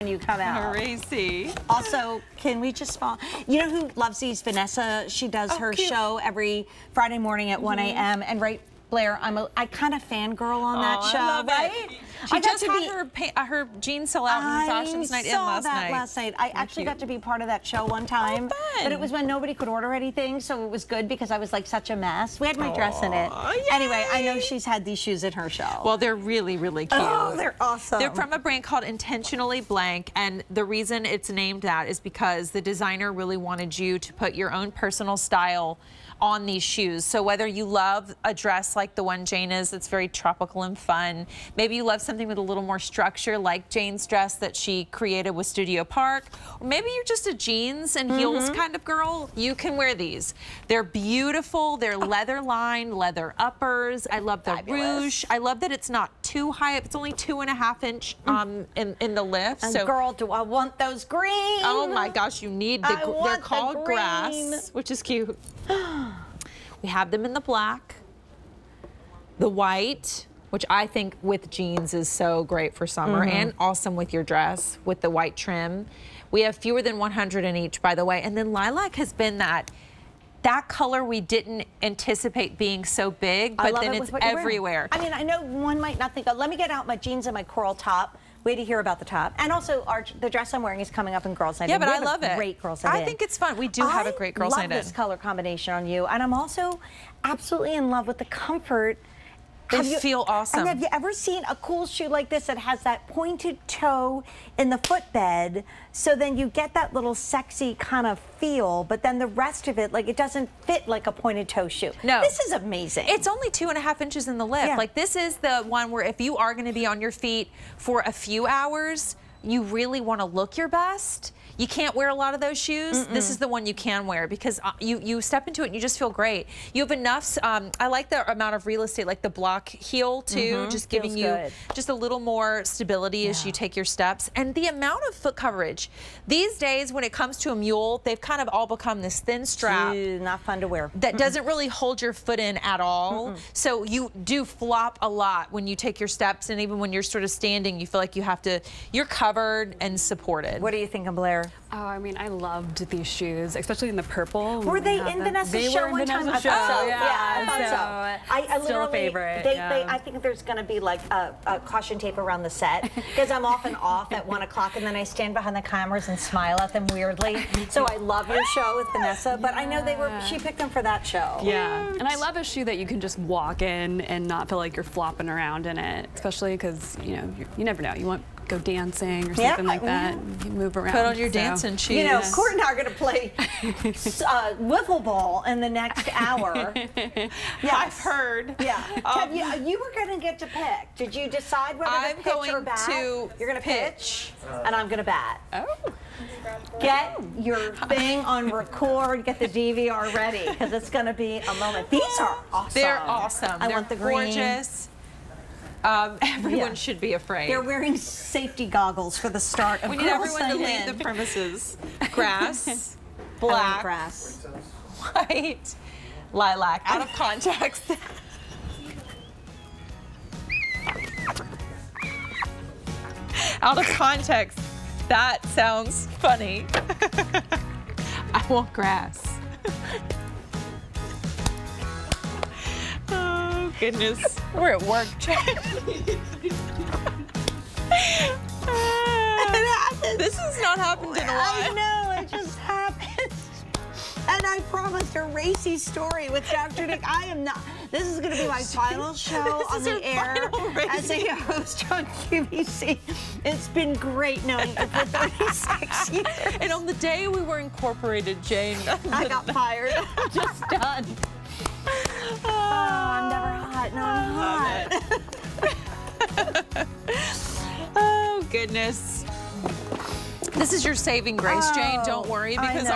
when you come out. Racy. Also, can we just fall? You know who loves these? Vanessa. She does Oh, her cute. show every Friday morning at 1 mm-hmm. a.m. And right, Blair, I'm a I kind of fangirl on that Oh, show, I love right? It. She I just had be- her pa- uh, her jeans sell out in Fashions Night saw in last that night. last night. I actually cute. got to be part of that show one time, fun. but it was when nobody could order anything, so it was good because I was like such a mess. We had my dress in it. Aw, Anyway, I know she's had these shoes at her show. Well, they're really, really cute. oh, they're awesome. They're from a brand called Intentionally Blank, and the reason it's named that is because the designer really wanted you to put your own personal style on these shoes. So whether you love a dress like the one Jane is, that's very tropical and fun, maybe you love something with a little more structure like Jane's dress that she created with Studio Park, or maybe you're just a jeans and heels Mm-hmm. kind of girl, you can wear these. They're beautiful, they're leather lined, leather uppers. I love the Fabulous. ruche. I love that it's not too high up. It's only two and a half inch um, in, in the lift. and so, girl, do I want those green? oh my gosh, you need the, I they're the called green. grass, which is cute. we have them in the black, the white, which I think with jeans is so great for summer Mm-hmm. and awesome with your dress with the white trim. We have fewer than 100 in each, by the way. And then lilac has been that that color we didn't anticipate being so big, but then it it's with what you're everywhere. I mean, I know one might not think, oh, let me get out my jeans and my coral top. Wait to hear about the top. And also, our, the dress I'm wearing is coming up in Girls Night Yeah, In. but We I love it. Great Girls Night I In. think it's fun. We do have a great Girls Night. I love this color combination on you, and I'm also absolutely in love with the comfort. They Have you- feel awesome. And have you ever seen a cool shoe like this that has that pointed toe in the footbed? So then you get that little sexy kind of feel, but then the rest of it, like it doesn't fit like a pointed toe shoe. No. This is amazing. It's only two and a half inches in the lift. Yeah. Like this is the one where if you are going to be on your feet for a few hours, you really want to look your best. You can't wear a lot of those shoes. This is the one you can wear because uh, you you step into it and you just feel great. You have enough. Um, I like the amount of real estate, like the block heel too, just giving Feels you good. just a little more stability as you take your steps. And the amount of foot coverage these days, when it comes to a mule, they've kind of all become this thin strap not fun to wear. that doesn't really hold your foot in at all. So you do flop a lot when you take your steps, and even when you're sort of standing, you feel like you have to. You're covered and supported. What do you think of Blair? Oh, I mean, I loved these shoes, especially in the purple. Were when they in them. Vanessa's They show were in one time? Vanessa's I thought show, so. Yeah, I thought so so. I, I still a literally- favorite. They, yeah. they, I think there's going to be like a, a caution tape around the set because I'm often off at one o'clock and then I stand behind the cameras and smile at them weirdly. So I love your show with Vanessa, but I know they were. She picked them for that show. Yeah, and I love a shoe that you can just walk in and not feel like you're flopping around in it, especially because you know you, you never know. You want to go dancing or Yeah, something like that. yeah. and You move around. Put on your so- dancing shoes. You know, Court and I are going to play uh, wiffle ball in the next hour. Yeah, I've heard. Yeah. Um, you, you were going to get to pick. Did you decide whether I'm to pitch going or bat? to You're going to pitch, and I'm going to bat. Oh, Get your thing on record. Get the DVR ready because it's going to be a moment. These are awesome. They're awesome. I They're want the green. gorgeous. Um, everyone Yeah. should be afraid. They're wearing safety goggles for the start of we need everyone to leave the premises. Grass, black, grass. white, lilac. Out of context. Out of context, that sounds funny. I want grass. Goodness. We're at work, Jen. this has not happened in a while. I know, it just happened. And I promised a racy story with Dr. Nick. I am not. This is going to be my final show on the air final as a host on QVC. It's been great knowing you for 36 years. And on the day we were incorporated, Jane. I got fired. Just done. Oh, I'm never hot. No, I'm hot. Oh, goodness. This is your saving grace, Jane. Oh, Don't worry I because